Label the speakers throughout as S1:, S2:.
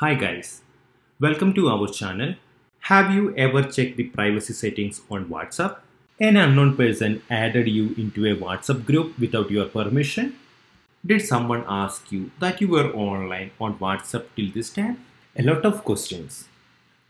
S1: Hi guys, welcome to our channel. Have you ever checked the privacy settings on WhatsApp? An unknown person added you into a WhatsApp group without your permission? Did someone ask you that you were online on WhatsApp till this time? A lot of questions.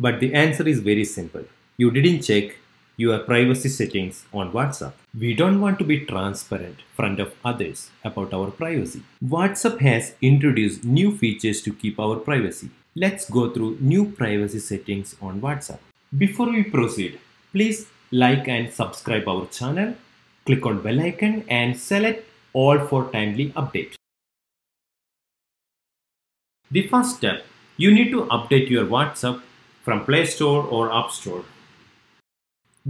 S1: But the answer is very simple. You didn't check your privacy settings on WhatsApp. We don't want to be transparent front of others about our privacy. WhatsApp has introduced new features to keep our privacy. Let's go through new privacy settings on WhatsApp. Before we proceed, please like and subscribe our channel, click on bell icon and select all for timely update. The first step, you need to update your WhatsApp from Play Store or App Store.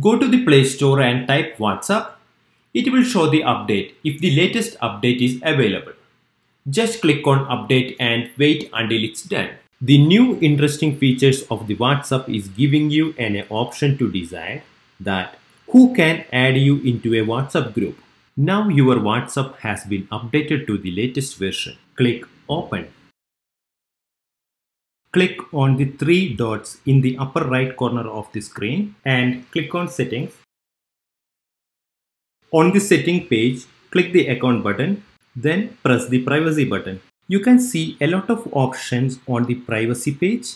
S1: Go to the Play Store and type WhatsApp. It will show the update if the latest update is available. Just click on update and wait until it's done. The new interesting features of the WhatsApp is giving you an option to decide that who can add you into a WhatsApp group. Now your WhatsApp has been updated to the latest version. Click open. Click on the three dots in the upper right corner of the screen and click on settings. On the setting page, click the account button, then press the privacy button. You can see a lot of options on the privacy page.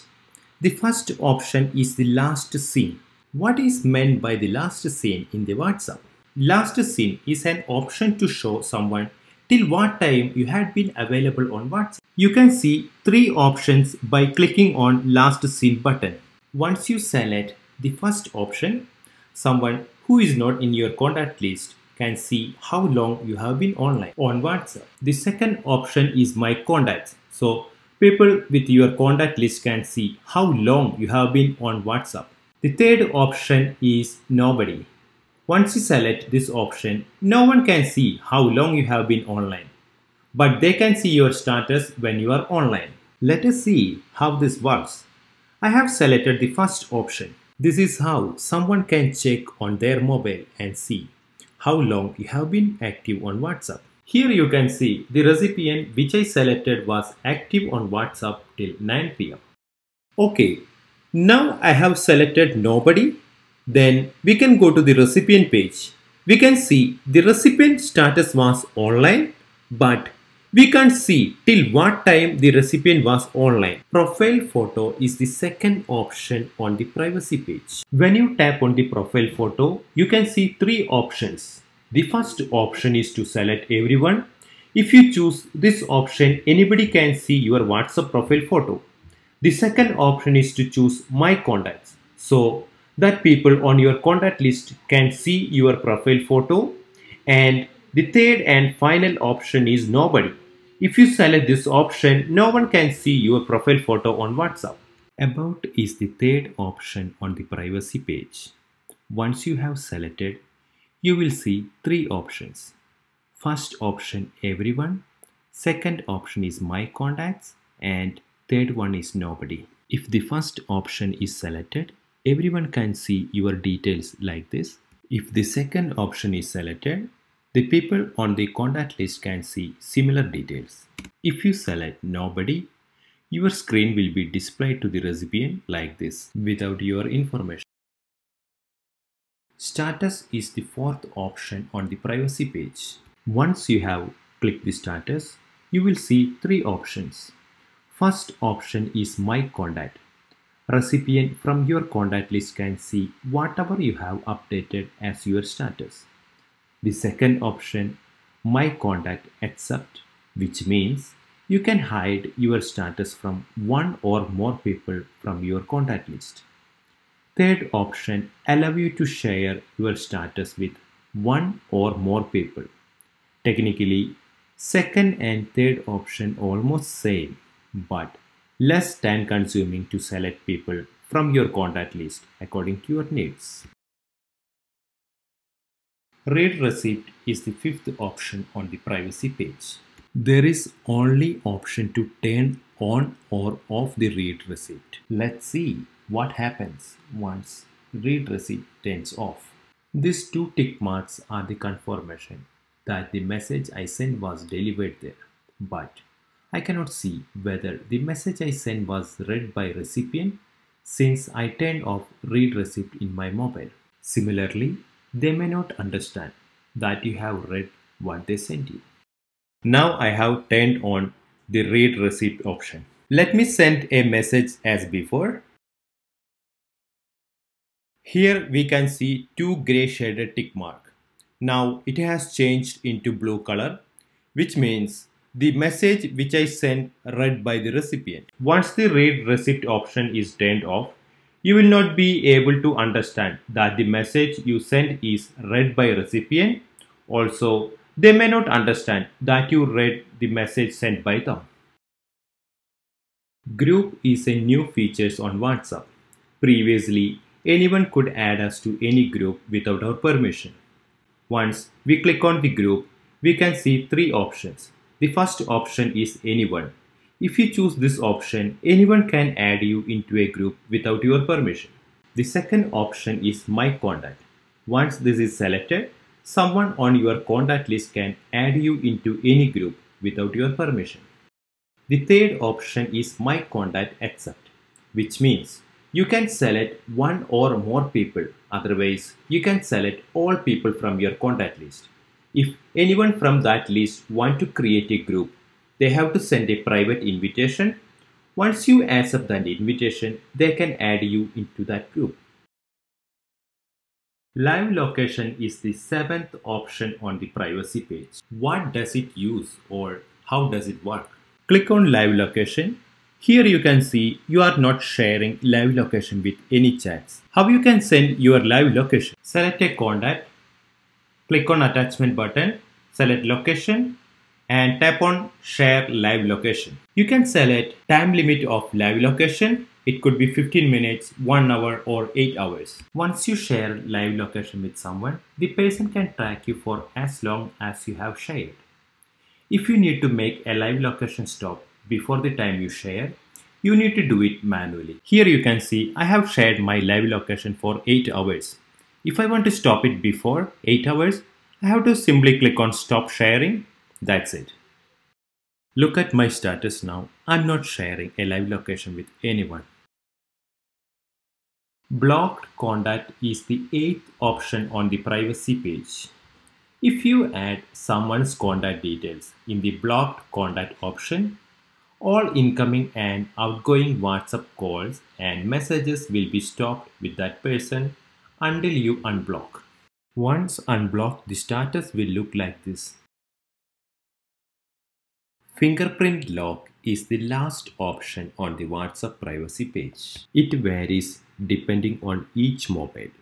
S1: The first option is the last seen. What is meant by the last seen in the WhatsApp? Last seen is an option to show someone till what time you had been available on WhatsApp. You can see three options by clicking on last seen button. Once you select the first option, someone who is not in your contact list can see how long you have been online on WhatsApp. The second option is my contacts. So people with your contact list can see how long you have been on WhatsApp. The third option is nobody. Once you select this option, no one can see how long you have been online, but they can see your status when you are online. Let us see how this works. I have selected the first option. This is how someone can check on their mobile and see how long you have been active on WhatsApp. Here you can see the recipient which I selected was active on WhatsApp till 9 pm. Okay, now I have selected nobody then we can go to the recipient page. We can see the recipient status was online, but we can't see till what time the recipient was online. Profile photo is the second option on the privacy page. When you tap on the profile photo, you can see three options. The first option is to select everyone. If you choose this option, anybody can see your WhatsApp profile photo. The second option is to choose my contacts. So that people on your contact list can see your profile photo and the third and final option is nobody. If you select this option, no one can see your profile photo on WhatsApp. About is the third option on the privacy page. Once you have selected, you will see three options. First option everyone, second option is my contacts and third one is nobody. If the first option is selected, everyone can see your details like this. If the second option is selected, the people on the contact list can see similar details. If you select nobody, your screen will be displayed to the recipient like this without your information. Status is the fourth option on the privacy page. Once you have clicked the status, you will see three options. First option is my contact recipient from your contact list can see whatever you have updated as your status. The second option, My Contact Except, which means you can hide your status from one or more people from your contact list. Third option, allow you to share your status with one or more people. Technically, second and third option almost same, but less time consuming to select people from your contact list according to your needs. Read receipt is the fifth option on the privacy page. There is only option to turn on or off the read receipt. Let's see what happens once read receipt turns off. These two tick marks are the confirmation that the message I sent was delivered there. But I cannot see whether the message I sent was read by recipient since I turned off read receipt in my mobile. Similarly, they may not understand that you have read what they sent you. Now I have turned on the read receipt option. Let me send a message as before. Here we can see two gray shaded tick mark. Now it has changed into blue color, which means the message which I sent read by the recipient. Once the read receipt option is turned off, you will not be able to understand that the message you sent is read by recipient. Also, they may not understand that you read the message sent by them. Group is a new feature on WhatsApp. Previously, anyone could add us to any group without our permission. Once we click on the group, we can see three options. The first option is anyone. If you choose this option, anyone can add you into a group without your permission. The second option is my contact. Once this is selected, someone on your contact list can add you into any group without your permission. The third option is my contact except, which means you can select one or more people. Otherwise, you can select all people from your contact list. If anyone from that list want to create a group, they have to send a private invitation. Once you accept that invitation, they can add you into that group. Live location is the seventh option on the privacy page. What does it use or how does it work? Click on live location. Here you can see you are not sharing live location with any chats. How you can send your live location? Select a contact, click on attachment button, select location and tap on share live location. You can select time limit of live location it could be 15 minutes, 1 hour or 8 hours. Once you share live location with someone, the person can track you for as long as you have shared. If you need to make a live location stop before the time you share, you need to do it manually. Here you can see I have shared my live location for 8 hours. If I want to stop it before 8 hours, I have to simply click on stop sharing. That's it. Look at my status now. I'm not sharing a live location with anyone. Blocked contact is the eighth option on the privacy page. If you add someone's contact details in the blocked contact option, all incoming and outgoing WhatsApp calls and messages will be stopped with that person until you unblock. Once unblocked, the status will look like this. Fingerprint lock is the last option on the WhatsApp privacy page. It varies depending on each mobile.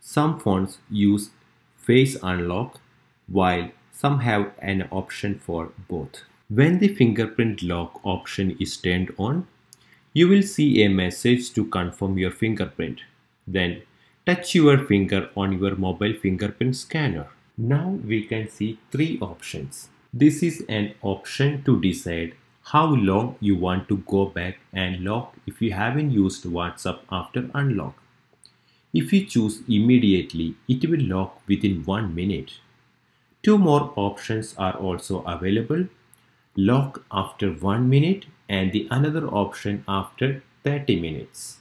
S1: Some phones use face unlock while some have an option for both. When the fingerprint lock option is turned on, you will see a message to confirm your fingerprint. Then touch your finger on your mobile fingerprint scanner. Now we can see three options. This is an option to decide how long you want to go back and lock if you haven't used WhatsApp after unlock. If you choose immediately, it will lock within 1 minute. Two more options are also available. Lock after 1 minute and the another option after 30 minutes.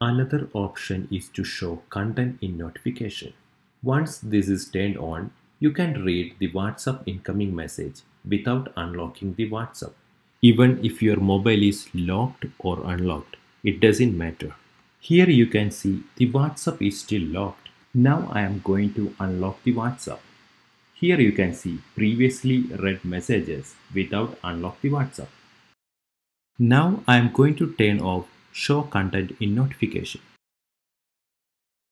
S1: Another option is to show content in notification. Once this is turned on, you can read the WhatsApp incoming message without unlocking the WhatsApp. Even if your mobile is locked or unlocked, it doesn't matter. Here you can see the WhatsApp is still locked. Now I am going to unlock the WhatsApp. Here you can see previously read messages without unlock the WhatsApp. Now I am going to turn off show content in notification.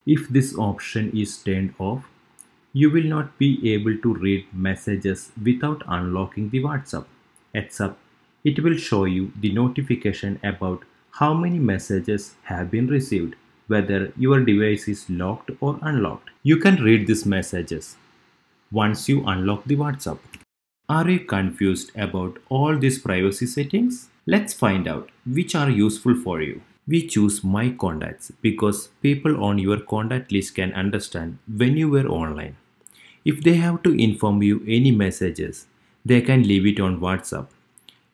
S1: If this option is turned off, you will not be able to read messages without unlocking the WhatsApp, except it will show you the notification about how many messages have been received, whether your device is locked or unlocked. You can read these messages once you unlock the WhatsApp. Are you confused about all these privacy settings? Let's find out which are useful for you. We choose My Contacts because people on your contact list can understand when you were online. If they have to inform you any messages, they can leave it on WhatsApp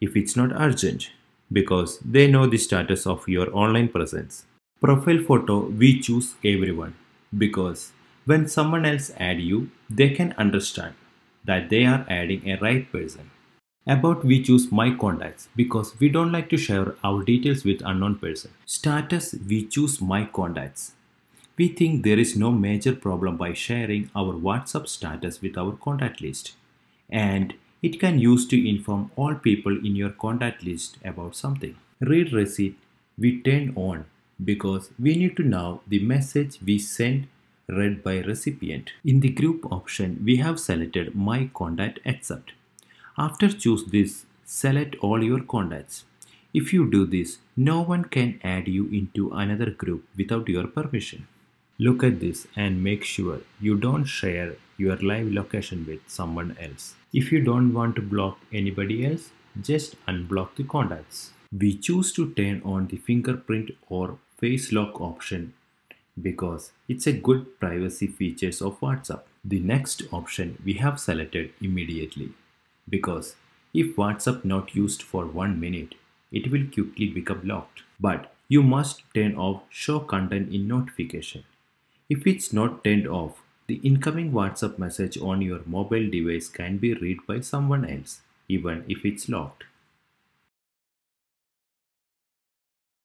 S1: if it's not urgent because they know the status of your online presence. Profile photo we choose everyone because when someone else add you, they can understand that they are adding a right person. About we choose my contacts because we don't like to share our details with unknown person. Status we choose my contacts. We think there is no major problem by sharing our WhatsApp status with our contact list. And it can use to inform all people in your contact list about something. Read receipt we turn on because we need to know the message we send read by recipient. In the group option, we have selected my contact except. After choose this, select all your contacts. If you do this, no one can add you into another group without your permission. Look at this and make sure you don't share your live location with someone else. If you don't want to block anybody else, just unblock the contacts. We choose to turn on the fingerprint or face lock option because it's a good privacy features of WhatsApp. The next option we have selected immediately because if WhatsApp not used for one minute, it will quickly become locked. But you must turn off show content in notification. If it's not turned off, the incoming WhatsApp message on your mobile device can be read by someone else, even if it's locked.